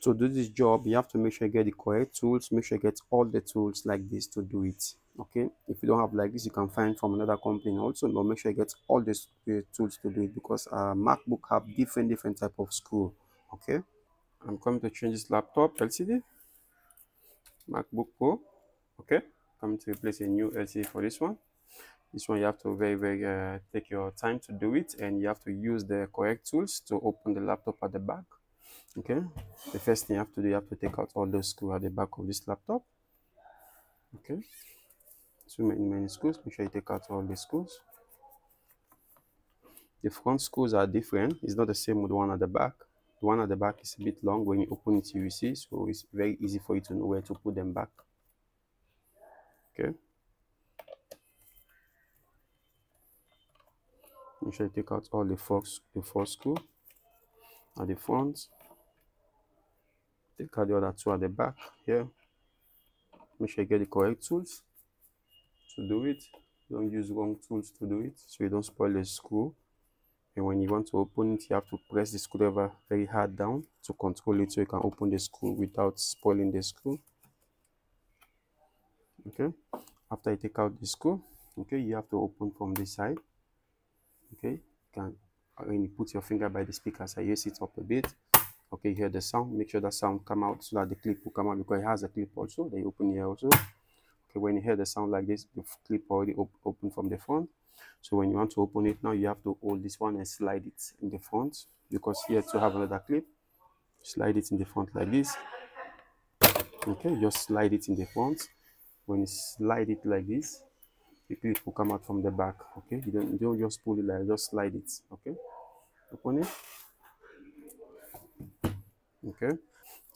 to do this job you have to make sure you get the correct tools make sure you get all the tools like this to do it okay? If you don't have like this you can find from another company also but make sure you get all the tools to do it because uh, macbook have different different type of screw okay? I'm coming to change this laptop lcd macbook pro okay? Coming to replace a new lcd for this one. This one you have to very very uh, take your time to do it and you have to use the correct tools to open the laptop at the back okay. The first thing you have to do you have to take out all those screws at the back of this laptop. Okay. Too many many screws. Make sure you take out all the screws. The front screws are different. It's not the same with the one at the back. The one at the back is a bit long. When you open it you see. So it's very easy for you to know where to put them back. Okay. Make sure you take out all the four the four screw at the front take out the other two at the back here make sure you get the correct tools. To do it. Don't use wrong tools to do it so you don't spoil the screw. And when you want to open it you have to press the screwdriver very hard down to control it so you can open the screw without spoiling the screw. Okay. After you take out the screw okay you have to open from this side. Okay. You can when you put your finger by the speaker I raise it up a bit okay hear the sound make sure the sound come out so that the clip will come out because it has a clip also they open here also. Okay when you hear the sound like this the clip already op open from the front. So when you want to open it now you have to hold this one and slide it in the front because here to have another clip slide it in the front like this. Okay just slide it in the front. When you slide it like this the clip will come out from the back. Okay you don't, you don't just pull it like just slide it. Okay open it okay?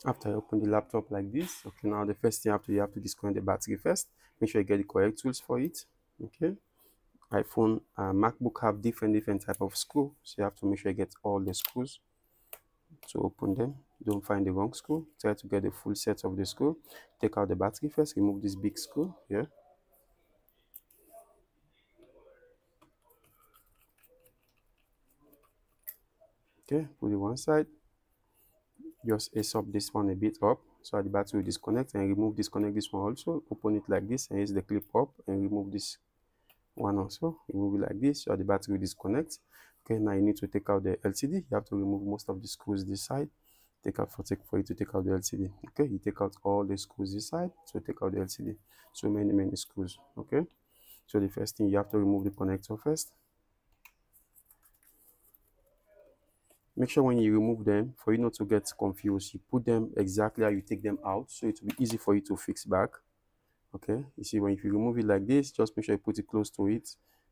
After I open the laptop like this okay now the first thing you have to you have to disconnect the battery first. Make sure you get the correct tools for it okay? iphone uh, macbook have different different type of screw so you have to make sure you get all the screws to open them. Don't find the wrong screw. Try to get the full set of the screw. Take out the battery first remove this big screw here okay put it one side just ace up this one a bit up so the battery will disconnect and remove disconnect this one also open it like this and use the clip up and remove this one also remove it like this so the battery will disconnect. Okay now you need to take out the lcd you have to remove most of the screws this side take out for take for you to take out the lcd okay you take out all the screws this side so take out the lcd so many many screws okay? So the first thing you have to remove the connector first make sure when you remove them for you not to get confused you put them exactly how you take them out so it will be easy for you to fix back. Okay? You see when if you remove it like this just make sure you put it close to it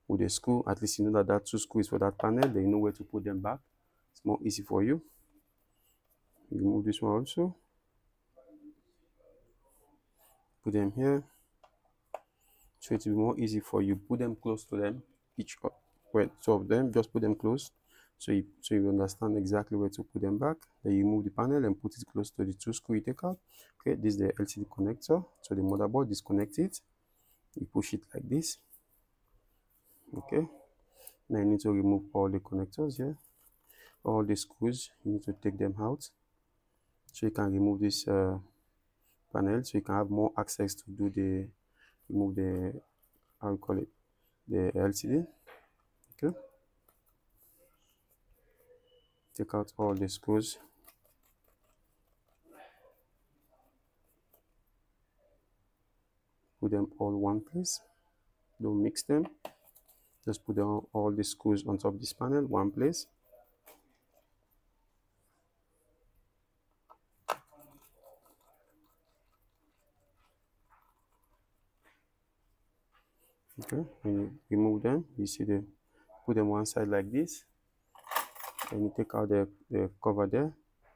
with a screw. At least you know that that two screws for that panel then you know where to put them back. It's more easy for you. Remove this one also. Put them here. So it will be more easy for you. Put them close to them each well two of them just put them close so you so you understand exactly where to put them back. Then you move the panel and put it close to the two screw you take out okay this is the lcd connector. So the motherboard disconnect it. You push it like this. Okay. Now you need to remove all the connectors here all the screws you need to take them out. So you can remove this uh, panel. So you can have more access to do the remove the how you call it the lcd okay take out all the screws. Put them all one place. Don't mix them. Just put down all the screws on top of this panel one place. Okay when you remove them you see the put them one side like this and you take out the, the cover there.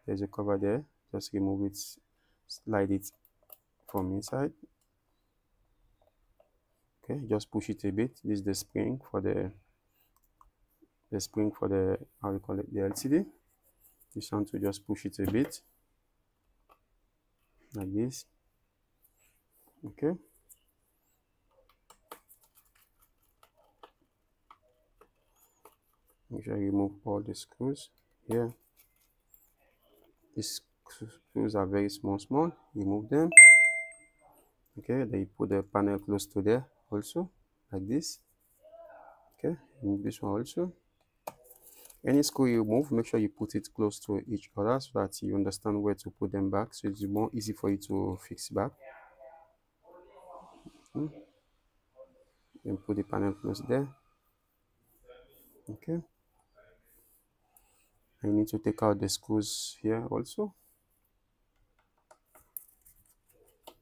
There's a cover there. Just remove it slide it from inside. Okay just push it a bit. This is the spring for the the spring for the how you call it the lcd this one to just push it a bit. Like this. Okay make sure you remove all the screws here. This screws are very small small. Remove them. Okay then you put the panel close to there also like this. Okay remove this one also. Any screw you move make sure you put it close to each other so that you understand where to put them back so it's more easy for you to fix back. Hmm. then put the panel close there. Okay I need to take out the screws here also.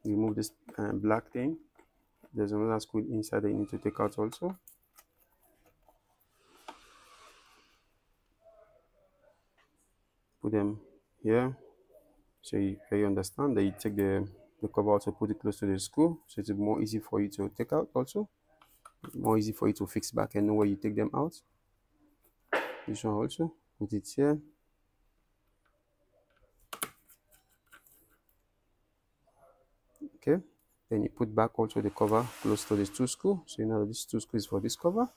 Remove this uh, black thing. There's another screw inside that you need to take out also. Put them here. So you, you understand that you take the the cover also put it close to the screw. So it's more easy for you to take out also. More easy for you to fix back and know where you take them out. This one also here okay then you put back also the cover close to this two screw so you know this two screws for this cover.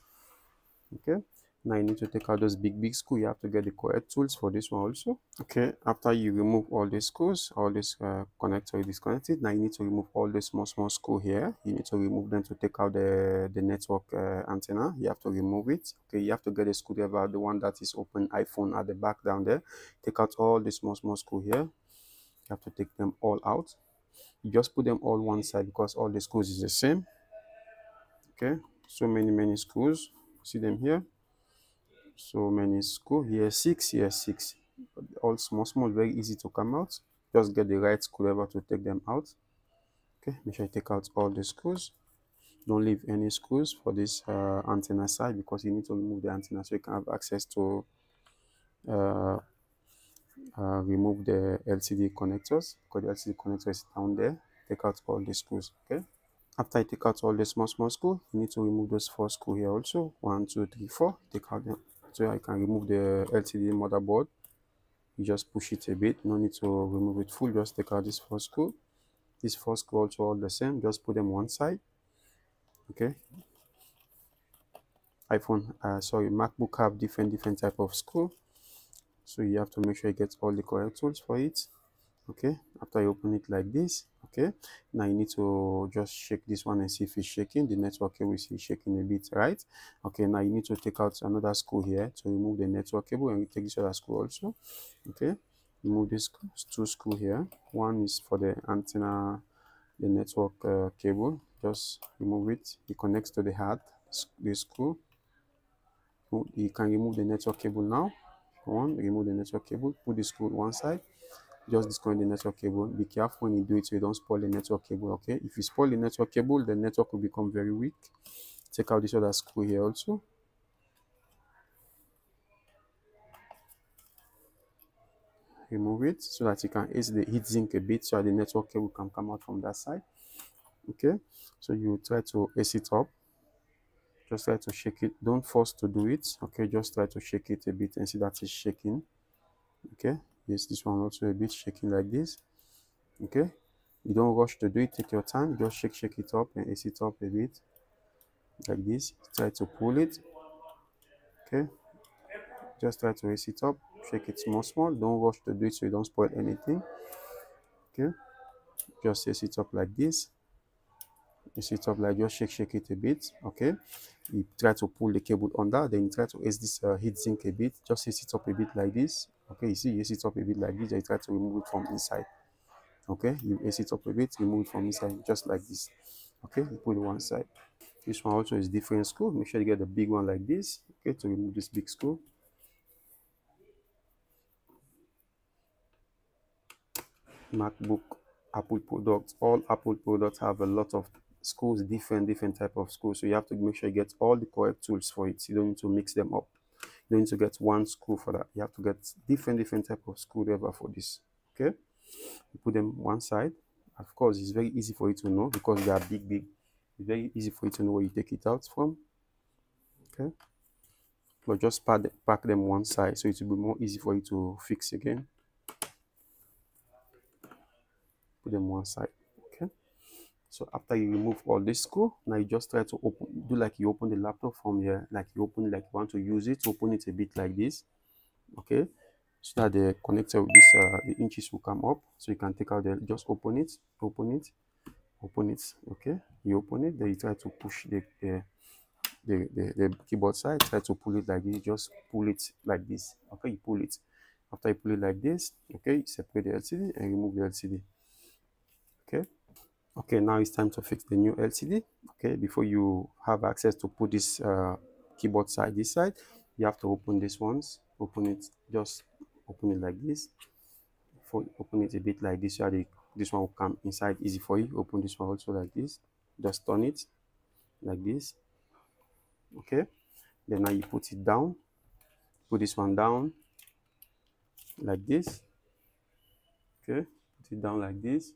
Okay now you need to take out those big big screw. You have to get the correct tools for this one also. Okay after you remove all the screws all this uh, connector disconnected. Now you need to remove all the small small screw here. You need to remove them to take out the the network uh, antenna. You have to remove it. Okay you have to get a screwdriver the one that is open iphone at the back down there. Take out all the small small screw here. You have to take them all out. You just put them all one side because all the screws is the same. Okay so many many screws. See them here so many screw here six here six. All small small very easy to come out. Just get the right screwdriver to take them out. Okay make sure you take out all the screws don't leave any screws for this uh, antenna side because you need to remove the antenna so you can have access to uh, uh, remove the LCD connectors because the LCD connector is down there. Take out all the screws okay? After I take out all the small small screws you need to remove those four screws here also. One two three four. Take out them so I can remove the LCD motherboard. You just push it a bit no need to remove it full just take out this first screw. This first screw also all the same just put them one side okay? iphone uh sorry macbook have different different type of screw. So you have to make sure you get all the correct tools for it okay? After you open it like this okay? Now you need to just shake this one and see if it's shaking. The network cable is shaking a bit right? Okay now you need to take out another screw here to remove the network cable and take this other screw also okay? Remove this two screw here. One is for the antenna the network uh, cable. Just remove it. It connects to the heart the screw. You can remove the network cable now one remove the network cable. Put the screw one side just disconnect the network cable. Be careful when you do it so you don't spoil the network cable okay? If you spoil the network cable the network will become very weak. Take out this other screw here also. Remove it so that you can ease the heat sink a bit so the network cable can come out from that side okay? So you try to ace it up. Just try to shake it. Don't force to do it okay? Just try to shake it a bit and see that it's shaking okay yes this one also a bit shaking like this. Okay? You don't rush to do it take your time. Just shake shake it up and ace it up a bit. Like this. Try to pull it. Okay? Just try to ace it up. Shake it small small. Don't rush to do it so you don't spoil anything. Okay? Just ace it up like this. Ace it up like just shake shake it a bit. Okay? You try to pull the cable under. Then you try to ace this uh, heat sink a bit. Just ace it up a bit like this okay you see you ace it up a bit like this I try to remove it from inside. Okay you ace it up a bit remove it from inside just like this. Okay you put it one side. This one also is different screw. Make sure you get the big one like this okay to remove this big screw. Macbook apple products all apple products have a lot of screws different different type of screws. So you have to make sure you get all the correct tools for it. You don't need to mix them up need to get one screw for that. You have to get different different type of screwdriver for this okay? You put them one side. Of course it's very easy for you to know because they are big big. It's very easy for you to know where you take it out from okay? But just pack, pack them one side so it will be more easy for you to fix again. Put them one side so after you remove all this screw now you just try to open do like you open the laptop from here like you open like you want to use it open it a bit like this okay? So that the connector with this uh, the inches will come up. So you can take out the just open it open it open it okay? You open it then you try to push the the the, the, the keyboard side try to pull it like this just pull it like this okay? You pull it. After you pull it like this okay separate the lcd and remove the lcd okay now it's time to fix the new lcd okay before you have access to put this uh, keyboard side this side you have to open this ones open it just open it like this. For open it a bit like this so this one will come inside easy for you. Open this one also like this. Just turn it like this. Okay then now you put it down. Put this one down like this. Okay put it down like this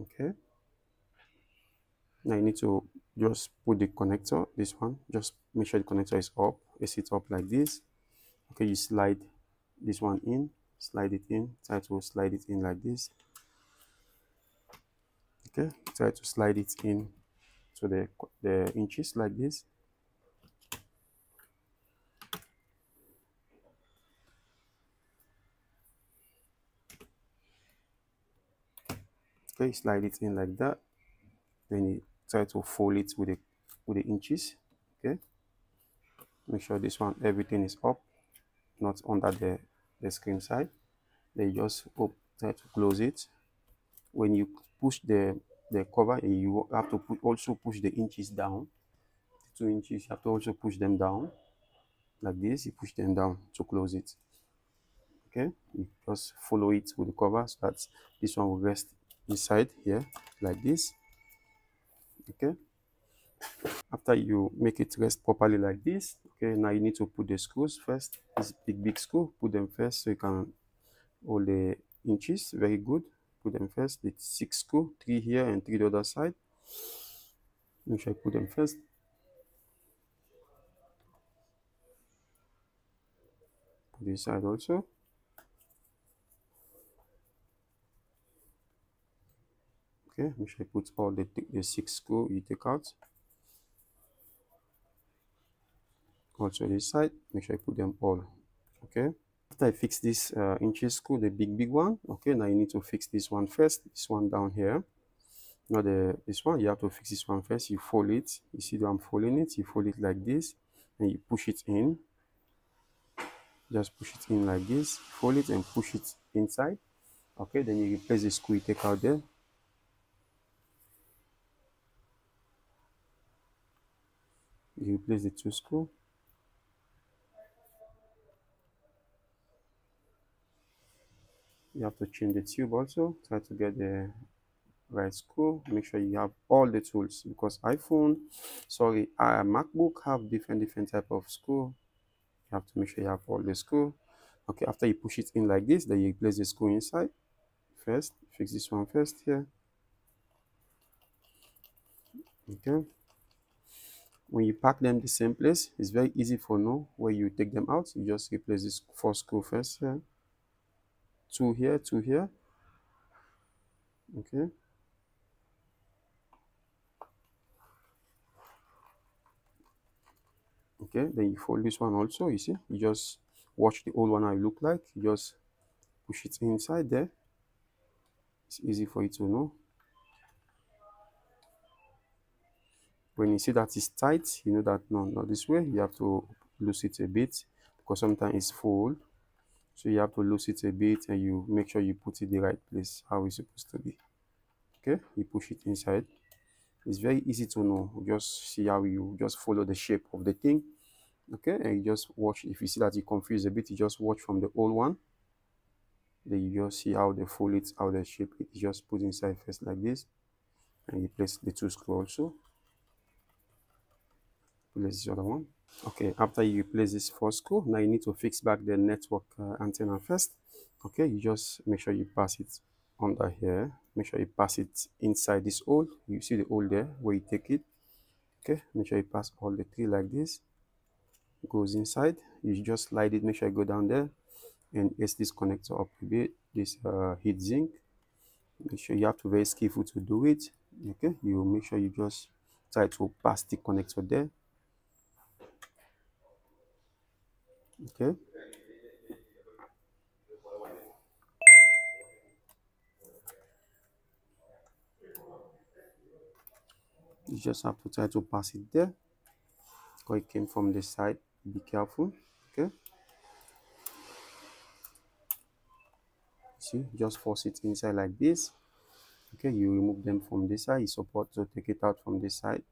okay. Now you need to just put the connector this one. Just make sure the connector is up. Is it up like this. Okay you slide this one in. Slide it in. Try to slide it in like this. Okay try to slide it in to the the inches like this slide it in like that then you try to fold it with the with the inches okay? Make sure this one everything is up not under the the screen side. Then you just try to close it. When you push the the cover you have to put, also push the inches down. Two inches you have to also push them down like this you push them down to close it. Okay? You just follow it with the cover so that this one will rest inside here like this okay? After you make it rest properly like this okay now you need to put the screws first this big big screw put them first so you can hold the inches very good. Put them first the six screw three here and three the other side. Make sure I put them first. This side also okay make sure I put all the, the six screw you take out. Also this side make sure I put them all okay? After I fix this uh, inches screw the big big one okay now you need to fix this one first this one down here. Now the this one you have to fix this one first you fold it you see that I'm folding it you fold it like this and you push it in. Just push it in like this fold it and push it inside okay then you replace the screw you take out there you replace the two screw. You have to change the tube also try to get the right screw. Make sure you have all the tools because iphone sorry uh, macbook have different different type of screw. You have to make sure you have all the screw. Okay after you push it in like this then you place the screw inside. First fix this one first here. Okay when you pack them the same place it's very easy for know where you take them out you just replace this four screw first here. Two here two here. Okay. Okay then you fold this one also you see? You just watch the old one it look like. You just push it inside there. It's easy for you to know when you see that it's tight you know that no not this way. You have to loose it a bit because sometimes it's full. So you have to loose it a bit and you make sure you put it the right place how it's supposed to be. Okay? You push it inside. It's very easy to know. Just see how you just follow the shape of the thing. Okay? And you just watch. If you see that you confuse a bit you just watch from the old one. Then you just see how they fold it how they shape it. You just put inside first like this and you place the two screw also place this other one. Okay after you place this first screw now you need to fix back the network uh, antenna first. Okay you just make sure you pass it under here. Make sure you pass it inside this hole. You see the hole there where you take it? Okay make sure you pass all the three like this. Goes inside. You just slide it. Make sure you go down there. And it's this connector up a bit. This uh, heat sink. Make sure you have to very skillful to do it. Okay you make sure you just try to pass the connector there okay. You just have to try to pass it there. Because it came from the side. Be careful. Okay. See just force it inside like this. Okay you remove them from this side. You support to take it out from this side.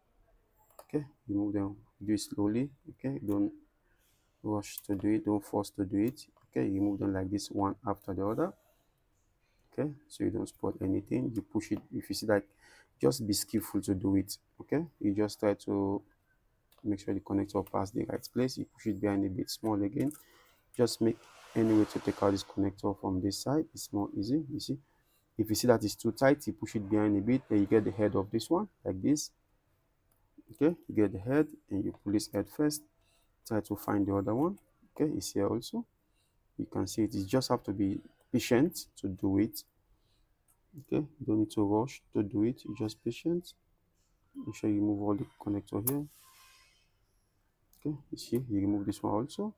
Okay remove them do it slowly. Okay don't rush to do it don't force to do it. Okay you move them like this one after the other. Okay so you don't spot anything. You push it. If you see that just be skillful to do it. Okay you just try to make sure the connector pass the right place. You push it behind a bit small again. Just make any way to take out this connector from this side. It's more easy you see. If you see that it's too tight you push it behind a bit then you get the head of this one like this. Okay you get the head and you pull this head first try to find the other one. Okay it's here also. You can see it. You just have to be patient to do it. Okay you don't need to rush to do it. You just patient. Make sure you remove all the connector here. Okay you see you remove this one also.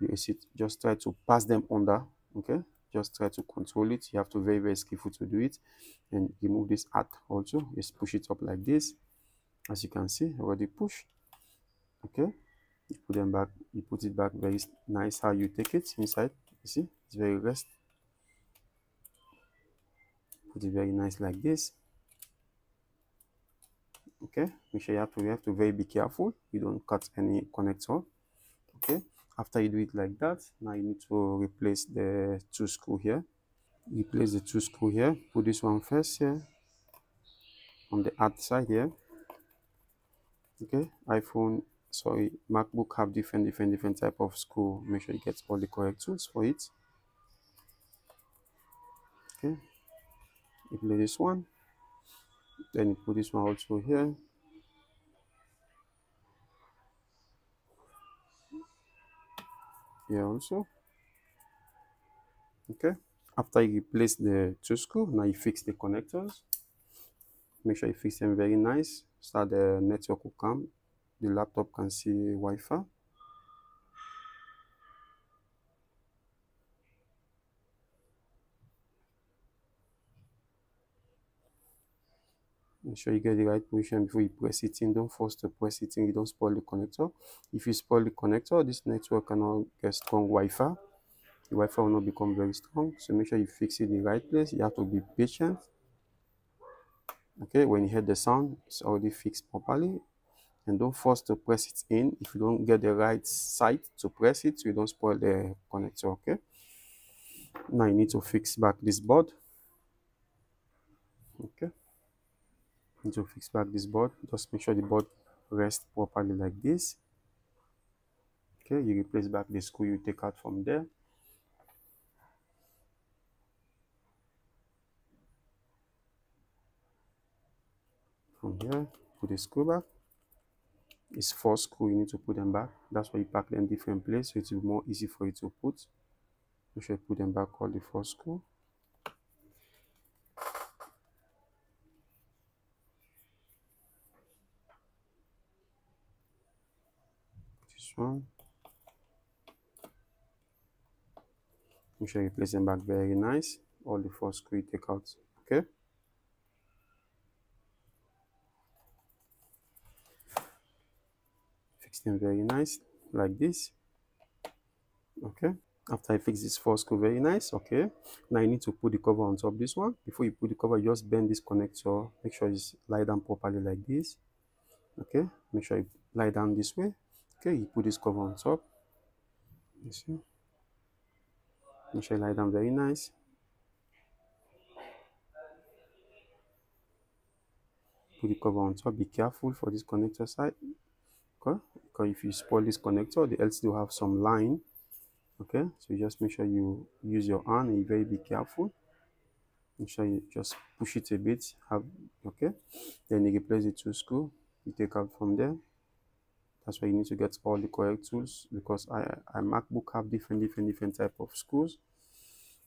You exit. Just try to pass them under. Okay just try to control it. You have to very very skillful to do it. And remove this hat also. Just push it up like this. As you can see already push okay you put them back you put it back very nice how you take it inside you see? It's very rest. Put it very nice like this. Okay make sure you have to you have to very be careful. You don't cut any connector okay after you do it like that now you need to replace the two screw here. Replace the two screw here. Put this one first here on the outside here. Okay iphone sorry macbook have different different different type of screw make sure you get all the correct tools for it. Okay. You play this one. Then you put this one also here. Here also. Okay. After you replace the two screw now you fix the connectors. Make sure you fix them very nice start the network will come the laptop can see wi-fi. Make sure you get the right position before you press it in. Don't force to press it in. You don't spoil the connector. If you spoil the connector this network cannot get strong wi-fi. The wi-fi will not become very strong. So make sure you fix it in the right place. You have to be patient. Okay when you hear the sound it's already fixed properly and don't force to press it in. If you don't get the right side to press it so you don't spoil the connector okay? Now you need to fix back this board. Okay? Need to fix back this board. Just make sure the board rests properly like this. Okay? You replace back the screw you take out from there. From here put the screw back it's four screw you need to put them back. That's why you pack them different place so it more easy for you to put. Make sure you put them back all the four screw this one. Make sure you place them back very nice. All the four screw take out okay? Them very nice like this okay? After I fix this four screw very nice okay? Now you need to put the cover on top this one. Before you put the cover just bend this connector make sure it's lie down properly like this okay? Make sure you lie down this way okay? You put this cover on top you see? Make sure you lie down very nice. Put the cover on top be careful for this connector side okay because if you spoil this connector the LCD will have some line okay? So just make sure you use your hand and you very be careful. Make sure you just push it a bit have okay? Then you replace the two screw you take out from there. That's why you need to get all the correct tools because i i macbook have different different different type of screws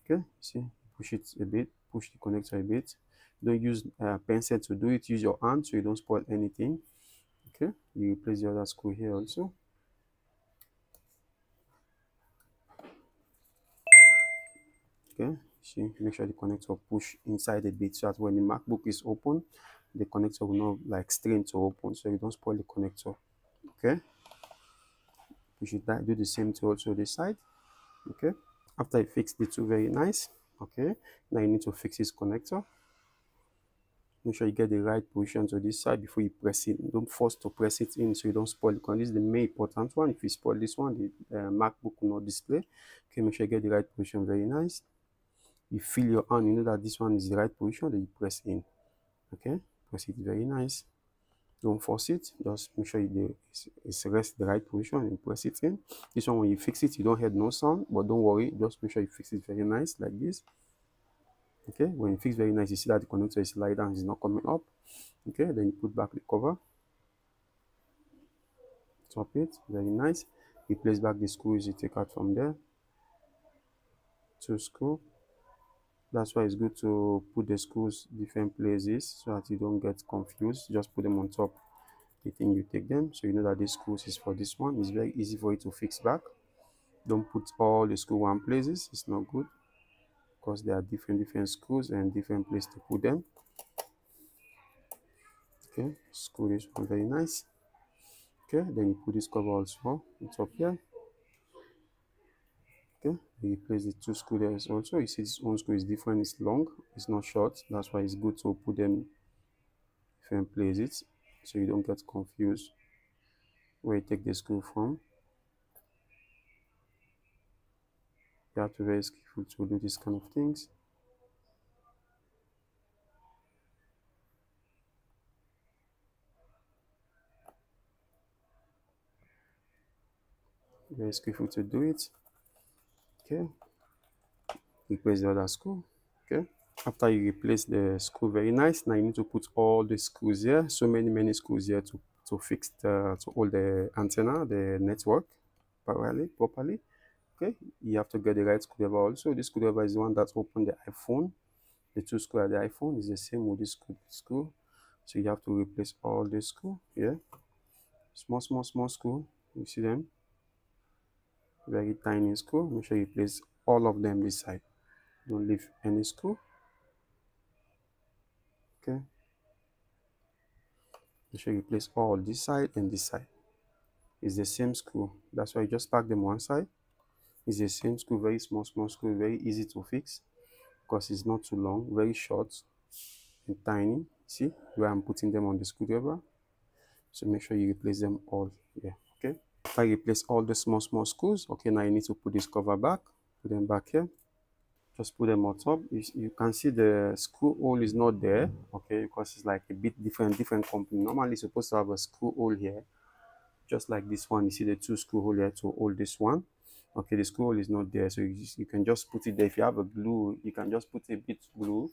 okay? See push it a bit push the connector a bit. Don't use a pencil to do it use your hand so you don't spoil anything okay you place the other screw here also. Okay see make sure the connector push inside a bit so that when the macbook is open the connector will not like strain to open so you don't spoil the connector. Okay you should do the same to also this side. Okay after i fix the two very nice okay now you need to fix this connector make sure you get the right position to this side before you press it. Don't force to press it in so you don't spoil it this is the main important one. If you spoil this one the uh, macbook will not display. Okay make sure you get the right position. Very nice. You feel your hand you know that this one is the right position then you press in. Okay? Press it. Very nice. Don't force it. Just make sure you it's rest the right position and press it in. This one when you fix it you don't hear no sound but don't worry. Just make sure you fix it. Very nice. Like this okay when you fix very nice you see that the connector is slide down it's not coming up. Okay then you put back the cover. Top it very nice. You place back the screws you take out from there. Two screw. That's why it's good to put the screws different places so that you don't get confused. Just put them on top the thing you take them. So you know that this screws is for this one. It's very easy for you to fix back. Don't put all the screw one places. It's not good because there are different different screws and different place to put them. Okay screw this one very nice. Okay then you put this cover also on top here. Okay you place the two screw there also. You see this one screw is different it's long it's not short. That's why it's good to put them different places so you don't get confused where you take the screw from you have to be very skillful to do these kind of things. Very skillful to do it. Okay. Replace the other screw. Okay. After you replace the screw very nice now you need to put all the screws here. So many many screws here to to fix the to all the antenna the network properly properly okay you have to get the right screwdriver also. This screwdriver is the one that's open the iphone. The two screw at the iphone is the same with this screw, screw. So you have to replace all the screw yeah. Small small small screw you see them? Very tiny screw make sure you place all of them this side. Don't leave any screw. Okay. Make sure you place all this side and this side. It's the same screw. That's why you just pack them one side it's the same screw very small small screw very easy to fix because it's not too long very short and tiny. See where i'm putting them on the screwdriver. So make sure you replace them all yeah okay? I replace all the small small screws okay now you need to put this cover back put them back here. Just put them on top. You, you can see the screw hole is not there okay because it's like a bit different different company. Normally supposed to have a screw hole here just like this one. You see the two screw hole here to hold this one okay the screw hole is not there so you, you can just put it there. If you have a glue you can just put a bit glue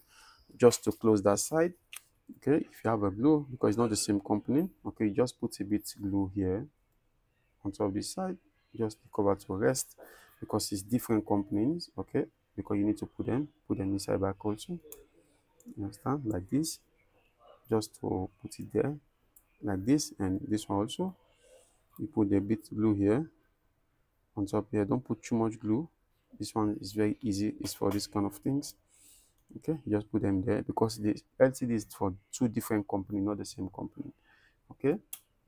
just to close that side. Okay if you have a glue because it's not the same company okay you just put a bit glue here on top of this side just the cover to rest because it's different companies okay because you need to put them put them inside back also. You understand? Like this just to put it there like this and this one also. You put a bit glue here on top here. Don't put too much glue. This one is very easy it's for this kind of things. Okay just put them there because the lcd is for two different company not the same company. Okay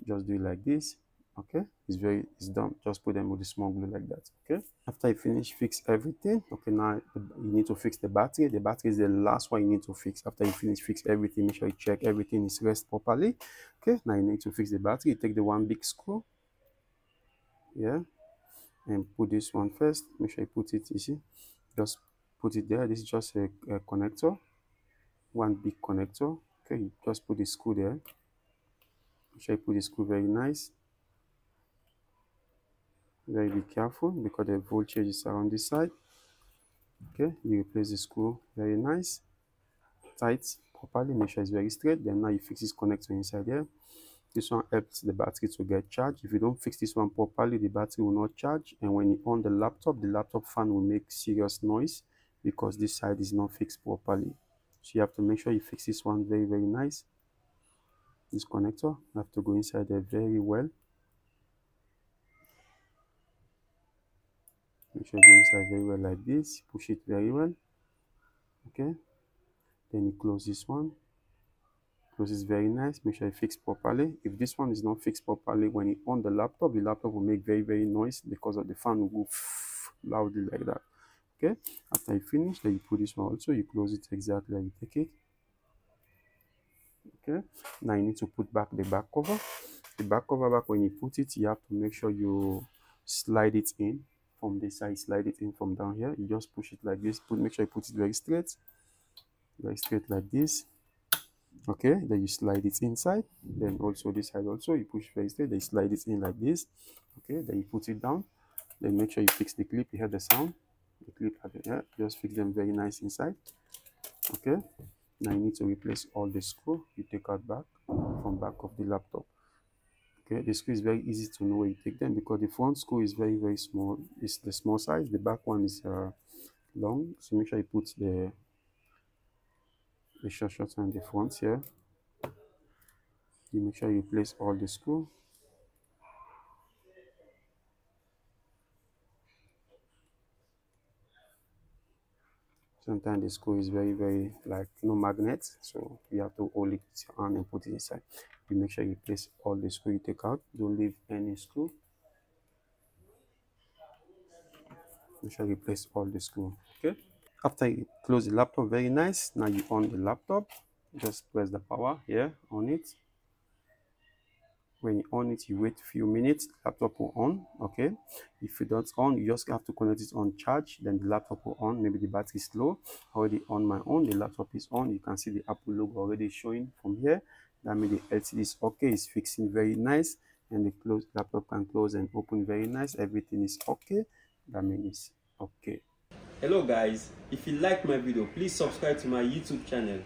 just do it like this. Okay it's very it's done. Just put them with the small glue like that. Okay after you finish fix everything. Okay now you need to fix the battery. The battery is the last one you need to fix. After you finish fix everything. Make sure you check everything is rest properly. Okay now you need to fix the battery. You take the one big screw. Yeah and put this one first. Make sure you put it you see just put it there. This is just a, a connector. One big connector. Okay you just put the screw there. Make sure you put the screw very nice. Very be careful because the voltage is around this side. Okay you replace the screw very nice. Tight properly. Make sure it's very straight. Then now you fix this connector inside here this one helps the battery to get charged. If you don't fix this one properly the battery will not charge. And when you on the laptop the laptop fan will make serious noise because this side is not fixed properly. So you have to make sure you fix this one very very nice. This connector you have to go inside there very well. Make sure you go inside very well like this. Push it very well. Okay. Then you close this one close this very nice make sure you fix properly. If this one is not fixed properly when you on the laptop the laptop will make very very noise because of the fan will go loudly like that. Okay? After you finish then you put this one also you close it exactly like you take it. Okay? Now you need to put back the back cover. The back cover back when you put it you have to make sure you slide it in from this side slide it in from down here. You just push it like this put make sure you put it very straight very straight like this okay then you slide it inside. Then also this side also you push very straight then slide it in like this. Okay then you put it down. Then make sure you fix the clip you hear the sound? The clip yeah just fix them very nice inside. Okay now you need to replace all the screw you take out back from back of the laptop. Okay the screw is very easy to know where you take them because the front screw is very very small. It's the small size the back one is uh, long. So make sure you put the the short short on the front here you make sure you place all the screw sometimes the screw is very very like no magnet so you have to hold it with your hand and put it inside. You make sure you place all the screw you take out. Don't leave any screw make sure you place all the screw okay after you close the laptop very nice. Now you on the laptop. Just press the power here on it. When you on it you wait a few minutes. Laptop will on okay? If you don't on you just have to connect it on charge then the laptop will on. Maybe the battery is low. Already on my own the laptop is on. You can see the apple logo already showing from here. That means the lcd is okay it's fixing very nice. And the close laptop can close and open very nice. Everything is okay. That means it's okay hello guys if you like my video please subscribe to my youtube channel